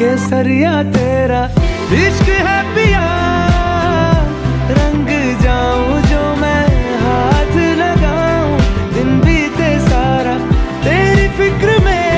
केसरिया तेरा इश्क है पिया। रंग जाऊँ जो मैं हाथ दिन बीते सारा तेरी फ़िक्र में।